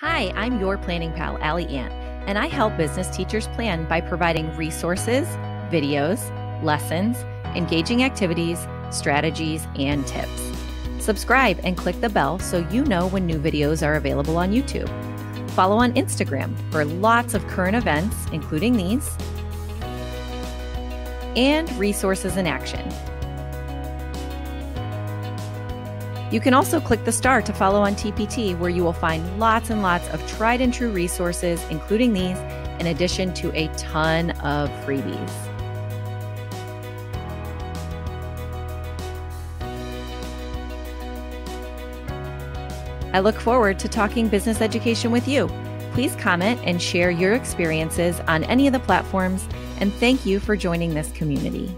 Hi, I'm your planning pal, Ali Ant, and I help business teachers plan by providing resources, videos, lessons, engaging activities, strategies, and tips. Subscribe and click the bell so you know when new videos are available on YouTube. Follow on Instagram for lots of current events, including these, and resources in action. You can also click the star to follow on TPT, where you will find lots and lots of tried and true resources, including these, in addition to a ton of freebies. I look forward to talking business education with you. Please comment and share your experiences on any of the platforms, and thank you for joining this community.